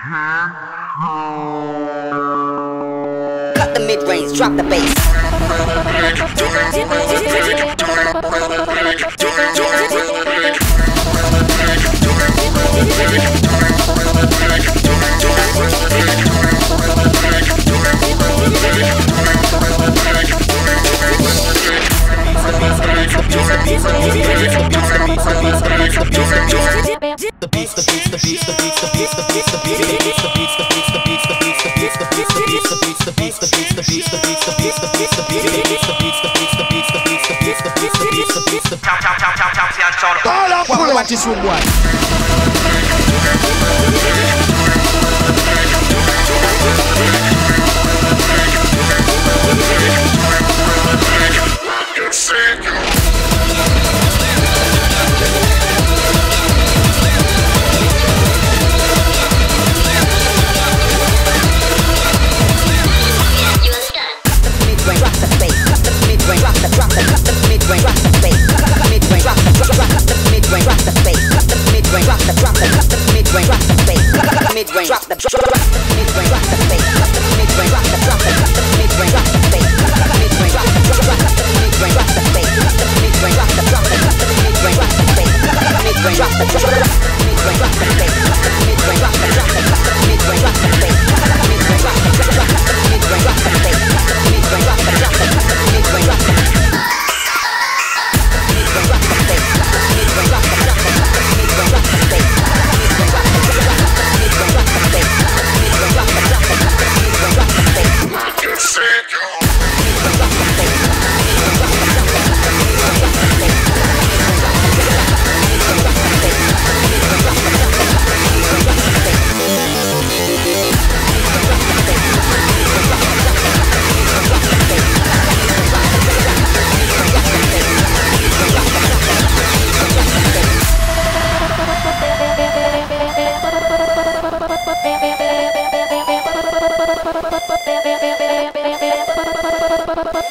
Cut the mid range, drop the bass. All up, pull watch this room, boy. Drop the drop